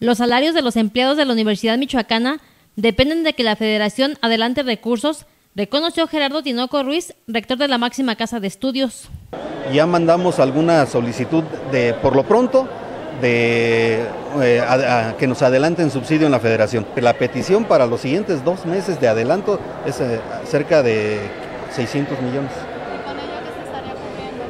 Los salarios de los empleados de la Universidad Michoacana dependen de que la Federación adelante recursos, reconoció Gerardo Tinoco Ruiz, rector de la máxima casa de estudios. Ya mandamos alguna solicitud de, por lo pronto, de eh, a, a, que nos adelanten subsidio en la federación. La petición para los siguientes dos meses de adelanto es eh, cerca de 600 millones. ¿Y con ello qué se estaría cubriendo?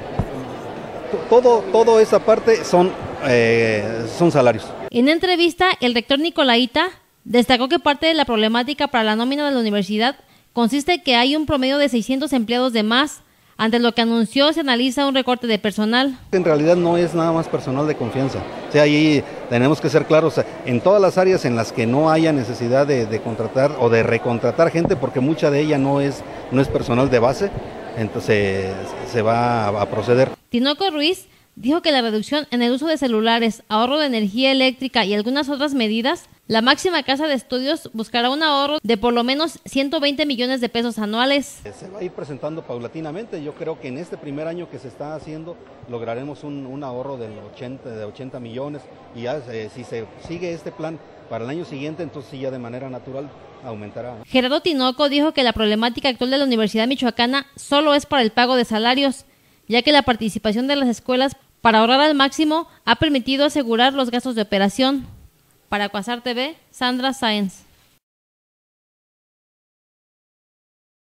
Todo, todo esa parte son, eh, son salarios. En entrevista, el rector Nicolaita destacó que parte de la problemática para la nómina de la universidad consiste en que hay un promedio de 600 empleados de más ante lo que anunció, se analiza un recorte de personal. En realidad no es nada más personal de confianza. O sea, ahí tenemos que ser claros. En todas las áreas en las que no haya necesidad de, de contratar o de recontratar gente, porque mucha de ella no es, no es personal de base, entonces se va a, a proceder. Tinoco Ruiz dijo que la reducción en el uso de celulares, ahorro de energía eléctrica y algunas otras medidas, la máxima casa de estudios buscará un ahorro de por lo menos 120 millones de pesos anuales. Se va a ir presentando paulatinamente. Yo creo que en este primer año que se está haciendo lograremos un, un ahorro del 80, de 80 millones y ya eh, si se sigue este plan para el año siguiente, entonces sí ya de manera natural aumentará. Gerardo Tinoco dijo que la problemática actual de la Universidad Michoacana solo es para el pago de salarios, ya que la participación de las escuelas para ahorrar al máximo ha permitido asegurar los gastos de operación. Para Cuasar TV, Sandra Sáenz.